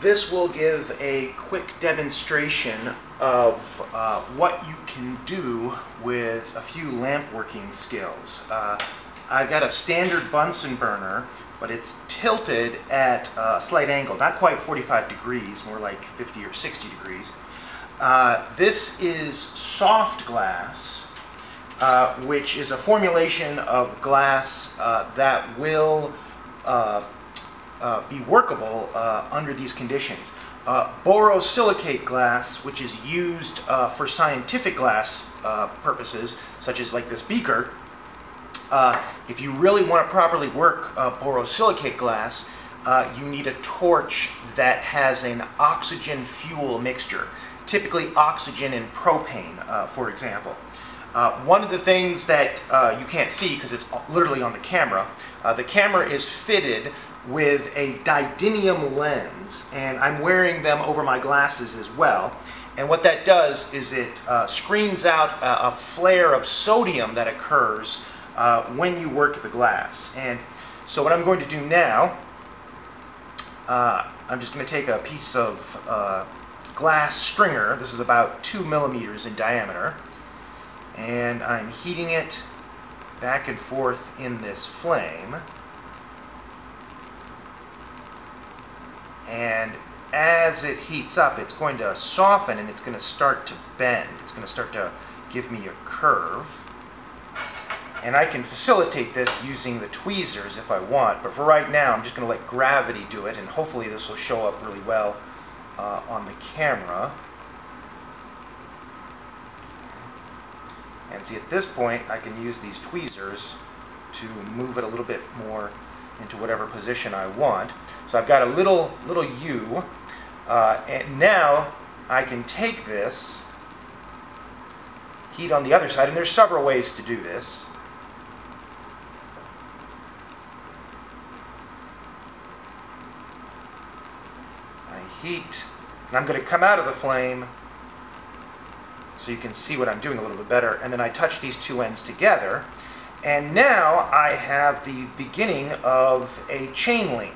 This will give a quick demonstration of uh, what you can do with a few lamp working skills. Uh, I've got a standard Bunsen burner, but it's tilted at a slight angle, not quite 45 degrees, more like 50 or 60 degrees. Uh, this is soft glass, uh, which is a formulation of glass uh, that will uh, be workable uh, under these conditions. Uh, borosilicate glass, which is used uh, for scientific glass uh, purposes, such as like this beaker, if you really want to properly work borosilicate glass, you need a torch that has an oxygen fuel mixture, typically oxygen and propane, for example. Uh, one of the things that uh, you can't see because it's literally on the camera, uh, the camera is fitted with a didymium lens and I'm wearing them over my glasses as well. And what that does is it uh, screens out a, a, flare of sodium that occurs uh, when you work the glass. And so what I'm going to do now, uh, I'm just going to take a piece of uh, glass stringer, this is about two millimeters in diameter, and I'm heating it back and forth in this flame. And as it heats up it's going to soften and it's going to start to bend. It's going to start to give me a curve. And I can facilitate this using the tweezers if I want, but for right now I'm just going to let gravity do it and hopefully this will show up really well uh, on the camera. And see at this point I can use these tweezers to move it a little bit more into whatever position I want. So I've got a little, little U, uh, and now I can take this, heat on the other side, and there's several ways to do this. I heat, and I'm going to come out of the flame so you can see what I'm doing a little bit better, and then I touch these two ends together, and now I have the beginning of a chain link.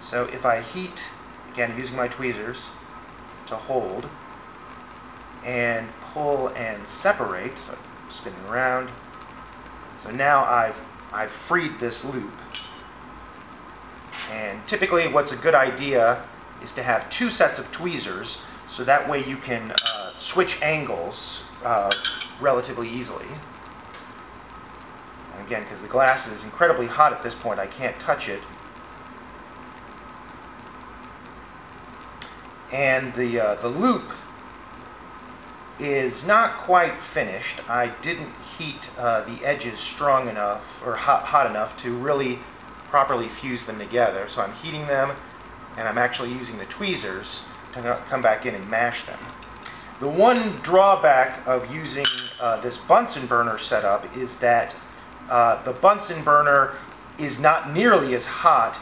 So if I heat, again using my tweezers to hold, and pull and separate, so spinning around, so now I've, I've freed this loop. And typically what's a good idea is to have two sets of tweezers so that way you can uh, switch angles uh, relatively easily. Again, because the glass is incredibly hot at this point, I can't touch it. And the, uh, the loop is not quite finished. I didn't heat uh, the edges strong enough or hot, hot enough to really properly fuse them together. So I'm heating them and I'm actually using the tweezers to come back in and mash them. The one drawback of using uh, this Bunsen burner setup is that uh, the Bunsen burner is not nearly as hot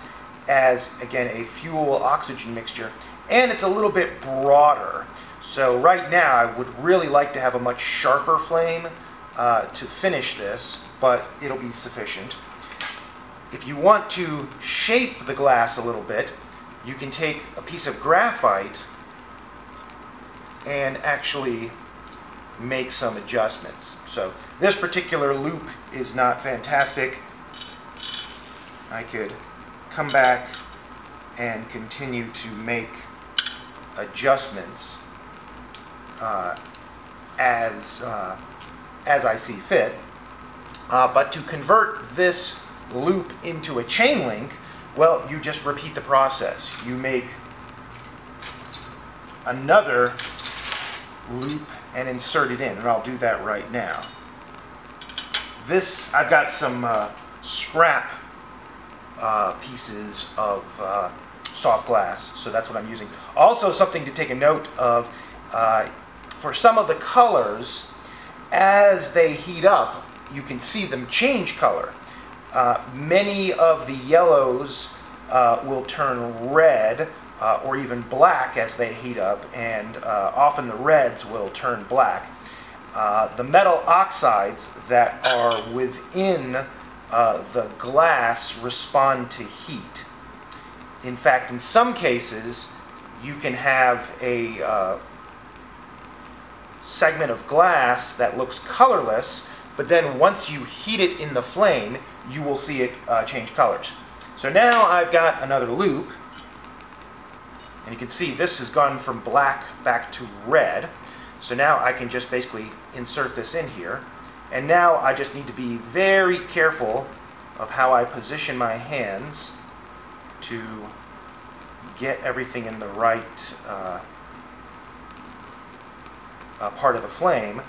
as, again, a fuel oxygen mixture, and it's a little bit broader. So right now, I would really like to have a much sharper flame uh, to finish this, but it'll be sufficient. If you want to shape the glass a little bit, you can take a piece of graphite and actually make some adjustments. So this particular loop is not fantastic. I could come back and continue to make adjustments uh, as, uh, as I see fit. Uh, but to convert this loop into a chain link, well, you just repeat the process. You make another loop and insert it in, and I'll do that right now. This, I've got some uh, scrap uh, pieces of uh, soft glass, so that's what I'm using. Also something to take a note of, uh, for some of the colors, as they heat up, you can see them change color. Uh, many of the yellows uh, will turn red, uh, or even black as they heat up, and uh, often the reds will turn black. Uh, the metal oxides that are within uh, the glass respond to heat. in fact, in some cases, you can have a uh, segment of glass that looks colorless, but then once you heat it in the flame, you will see it uh, change colors. So now I've got another loop, and you can see this has gone from black back to red. So now I can just basically insert this in here. And now I just need to be very careful of how I position my hands to get everything in the right uh, uh, part of the flame.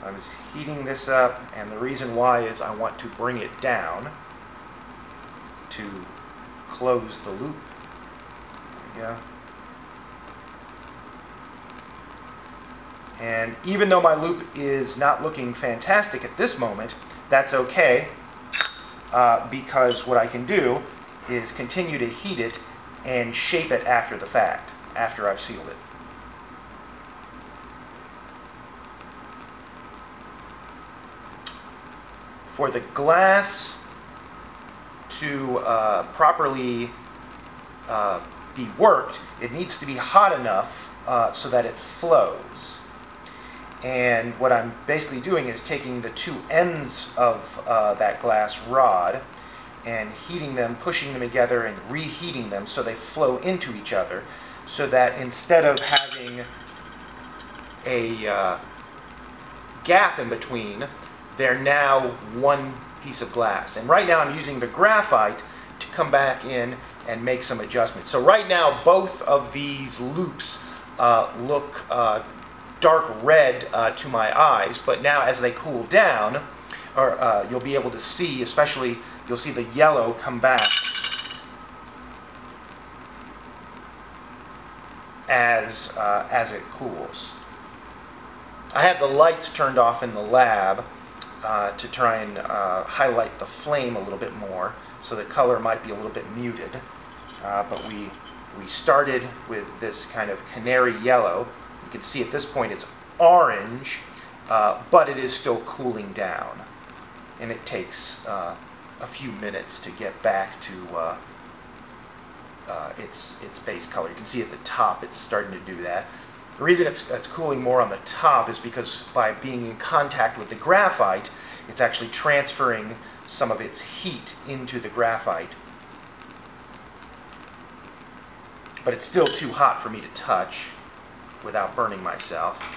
So I'm just heating this up, and the reason why is I want to bring it down to close the loop. There we go. And even though my loop is not looking fantastic at this moment, that's okay uh, because what I can do is continue to heat it and shape it after the fact, after I've sealed it. For the glass to uh, properly uh, be worked, it needs to be hot enough uh, so that it flows. And what I'm basically doing is taking the two ends of uh, that glass rod and heating them, pushing them together and reheating them so they flow into each other so that instead of having a uh, gap in between, they're now one piece of glass. And right now I'm using the graphite to come back in and make some adjustments. So right now both of these loops uh, look uh, dark red uh, to my eyes, but now as they cool down, or uh, you'll be able to see, especially you'll see the yellow come back as, uh, as it cools. I have the lights turned off in the lab uh, to try and uh, highlight the flame a little bit more, so the color might be a little bit muted. Uh, but we, we started with this kind of canary yellow, you can see at this point it's orange, uh, but it is still cooling down. And it takes uh, a few minutes to get back to its, its base color. You can see at the top it's starting to do that. The reason it's, it's cooling more on the top is because by being in contact with the graphite, it's actually transferring some of its heat into the graphite. But it's still too hot for me to touch without burning myself.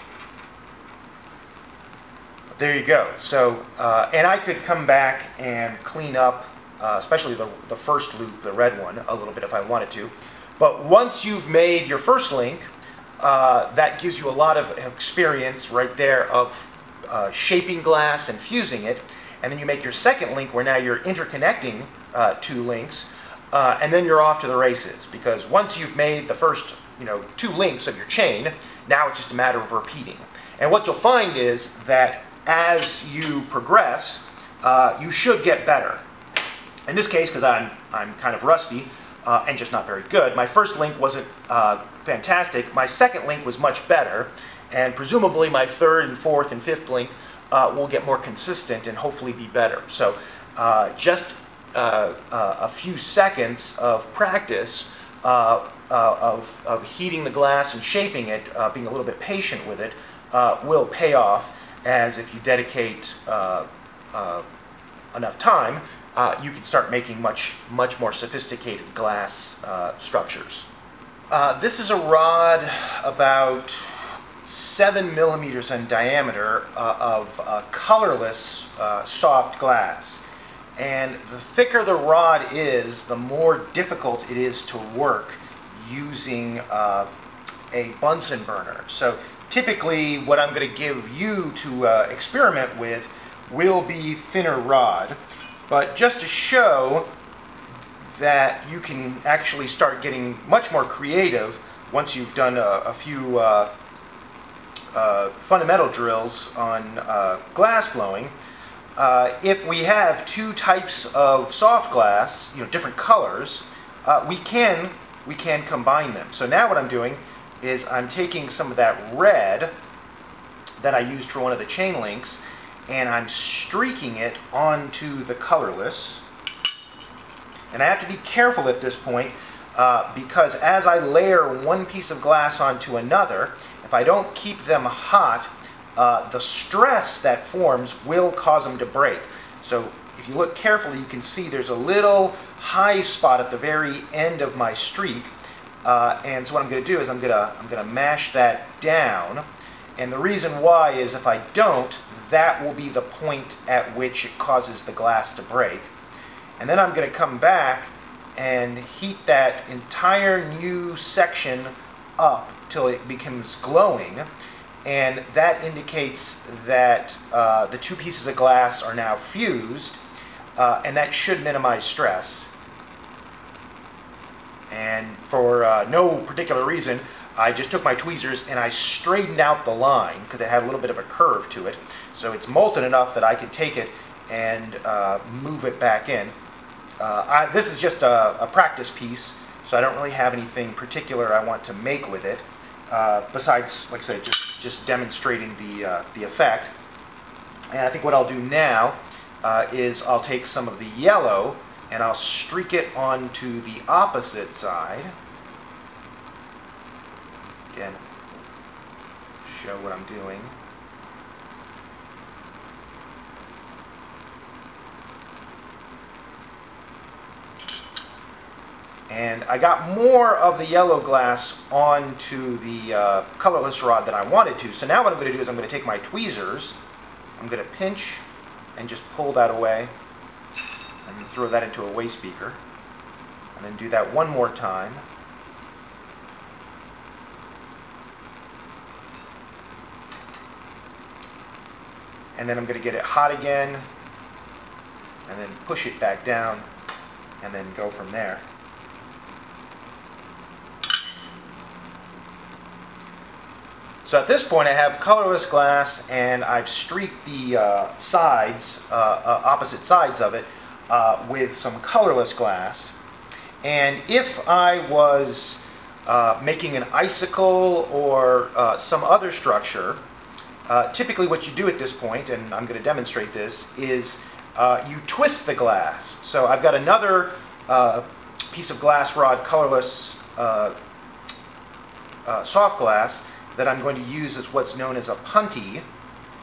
But there you go. So, uh, and I could come back and clean up, uh, especially the, the first loop, the red one, a little bit if I wanted to. But once you've made your first link, uh, that gives you a lot of experience right there of uh, shaping glass and fusing it. And then you make your second link where now you're interconnecting uh, two links. Uh, and then you're off to the races because once you've made the first you know, two links of your chain. Now it's just a matter of repeating. And what you'll find is that as you progress, uh, you should get better. In this case, because I'm, I'm kind of rusty uh, and just not very good, my first link wasn't uh, fantastic. My second link was much better. And presumably my third and fourth and fifth link uh, will get more consistent and hopefully be better. So uh, just uh, a few seconds of practice uh, uh, of, of heating the glass and shaping it, uh, being a little bit patient with it, uh, will pay off as if you dedicate uh, uh, enough time, uh, you can start making much, much more sophisticated glass uh, structures. Uh, this is a rod about seven millimeters in diameter of colorless soft glass. And the thicker the rod is, the more difficult it is to work using uh, a Bunsen burner. So typically what I'm going to give you to uh, experiment with will be thinner rod. But just to show that you can actually start getting much more creative once you've done a, a few uh, uh fundamental drills on uh, glass blowing, uh, if we have two types of soft glass, you know, different colors, uh, we can we can combine them. So now what I'm doing is I'm taking some of that red that I used for one of the chain links and I'm streaking it onto the colorless And I have to be careful at this point uh, because as I layer one piece of glass onto another, if I don't keep them hot, uh, the stress that forms will cause them to break. So if you look carefully, you can see there's a little high spot at the very end of my streak. Uh, and so what I'm going to do is I'm going to I'm going to mash that down. And the reason why is if I don't, that will be the point at which it causes the glass to break. And then I'm going to come back and heat that entire new section up till it becomes glowing. And that indicates that uh, the two pieces of glass are now fused, uh, and that should minimize stress. And for uh, no particular reason, I just took my tweezers and I straightened out the line because it had a little bit of a curve to it. So it's molten enough that I could take it and uh, move it back in. Uh, I, this is just a, a, practice piece, so I don't really have anything particular I want to make with it, uh, besides, like I said, just, just demonstrating the, uh, the effect. And I think what I'll do now uh, is I'll take some of the yellow and I'll streak it onto the opposite side. Again, show what I'm doing. And I got more of the yellow glass onto the uh, colorless rod than I wanted to. So now what I'm going to do is I'm going to take my tweezers, I'm going to pinch and just pull that away, and then throw that into a waste beaker. And then do that one more time. And then I'm going to get it hot again, and then push it back down, and then go from there. So at this point I have colorless glass and I've streaked the uh, sides, uh, uh, opposite sides of it, uh, with some colorless glass. And if I was uh, making an icicle or uh, some other structure, Uh, typically what you do at this point, and I'm going to demonstrate this, is uh, you twist the glass. So I've got another uh, piece of glass rod, colorless soft glass, that I'm going to use as what's known as a punty.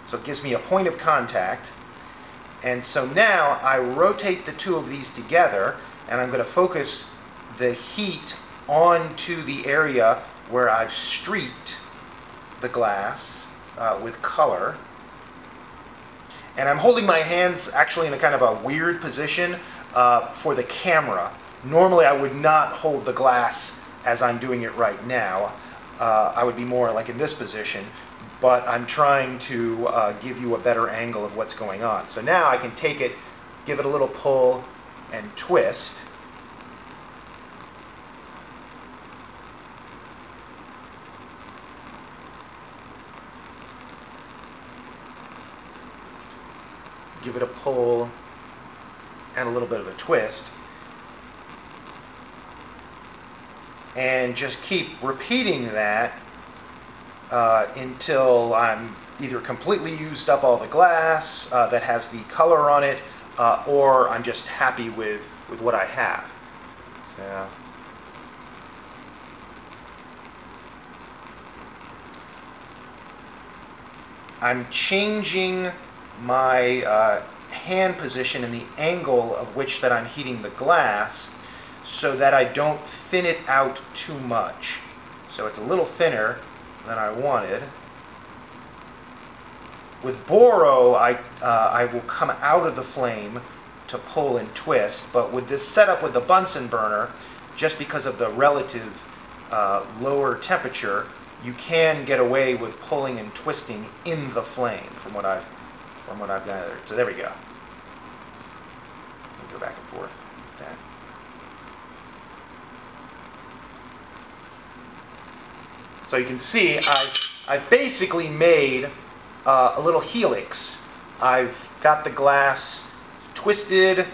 So it gives me a point of contact. And so now I rotate the two of these together and I'm going to focus the heat onto the area where I've streaked the glass uh, with color. And I'm holding my hands actually in a kind of a weird position uh, for the camera. Normally I would not hold the glass as I'm doing it right now uh, I would be more like in this position, but I'm trying to uh, give you a better angle of what's going on. So now I can take it, give it a little pull, and twist. Give it a pull and a little bit of a twist. and just keep repeating that uh, until I'm either completely used up all the glass uh, that has the color on it uh, or I'm just happy with, with what I have. So. I'm changing my uh, hand position and the angle of which that I'm heating the glass so that I don't thin it out too much. So it's a little thinner than I wanted. With Boro, I, uh, I will come out of the flame to pull and twist, but with this setup with the Bunsen burner, just because of the relative uh, lower temperature, you can get away with pulling and twisting in the flame from what I've from what I've gathered. So there we go. Go back and forth with that. So you can see I've, I've basically made uh, a little helix. I've got the glass twisted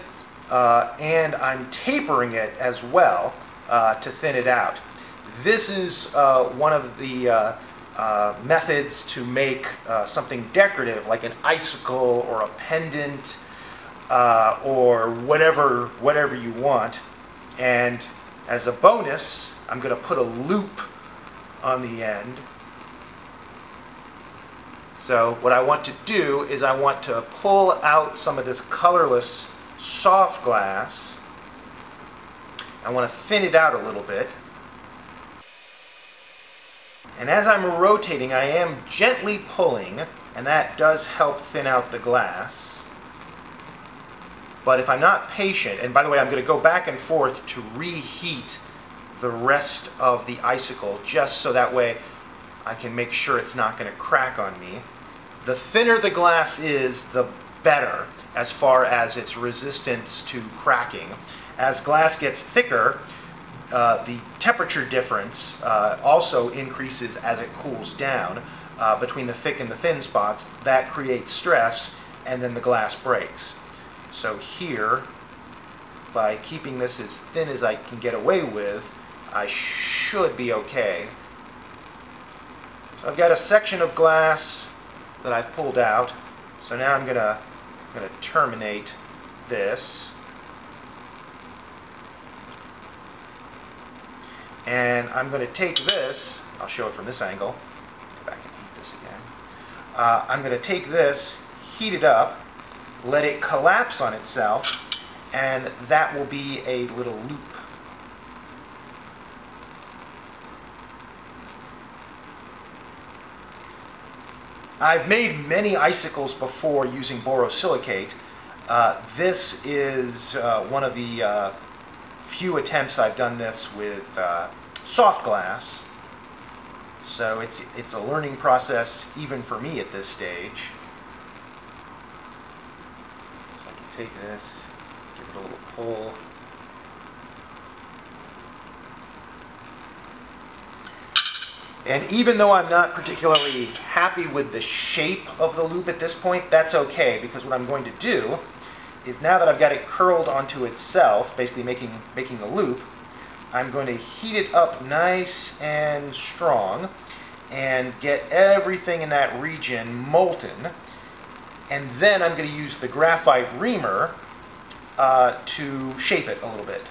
uh, and I'm tapering it as well uh, to thin it out. This is uh, one of the uh, uh, methods to make something decorative like an icicle or a pendant uh, or whatever, whatever you want. And as a bonus, I'm going to put a loop on the end. So what I want to do is I want to pull out some of this colorless soft glass. I want to thin it out a little bit. And as I'm rotating, I am gently pulling, and that does help thin out the glass. But if I'm not patient, and by the way, I'm going to go back and forth to reheat the rest of the icicle just so that way I can make sure it's not going to crack on me. The thinner the glass is, the better as far as its resistance to cracking. As glass gets thicker, uh, the temperature difference uh, also increases as it cools down uh, between the thick and the thin spots. That creates stress and then the glass breaks. So here, by keeping this as thin as I can get away with, I should be okay. So I've got a section of glass that I've pulled out. So now I'm gonna, gonna terminate this. And I'm going to take this, I'll show it from this angle, go back and heat this again. Uh, I'm going to take this, heat it up, let it collapse on itself, and that will be a little loop. I've made many icicles before using borosilicate. Uh, this is uh, one of the uh, few attempts I've done this with uh, soft glass. So it's, it's a learning process even for me at this stage. take this, give it a little pull. And even though I'm not particularly happy with the shape of the loop at this point, that's okay because what I'm going to do is now that I've got it curled onto itself, basically making, making a loop, I'm going to heat it up nice and strong and get everything in that region molten and then I'm going to use the graphite reamer uh, to shape it a little bit.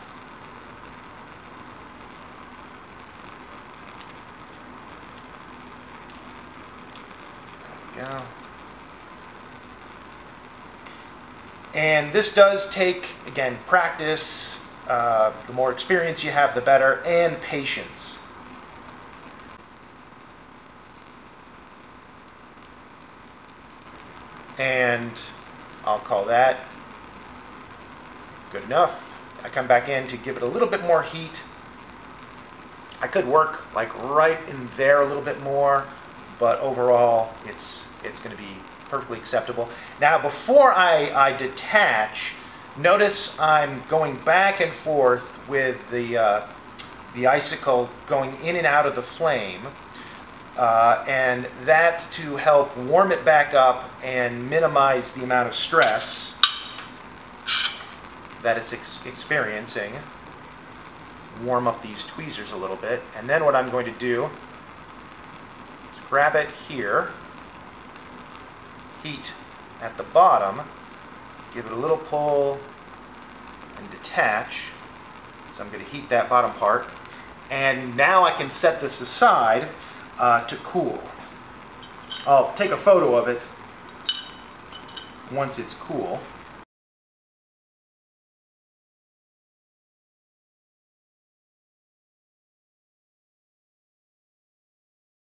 There we go. And this does take, again, practice. Uh, the more experience you have, the better, and patience. and I'll call that good enough. I come back in to give it a little bit more heat. I could work like right in there a little bit more, but overall it's it's going to be perfectly acceptable. Now before I, I detach, notice I'm going back and forth with the, uh, the icicle going in and out of the flame. Uh, and that's to help warm it back up and minimize the amount of stress that it's ex experiencing. Warm up these tweezers a little bit. And then what I'm going to do is grab it here, heat at the bottom, give it a little pull, and detach. So I'm going to heat that bottom part. And now I can set this aside uh, to cool. I'll take a photo of it once it's cool.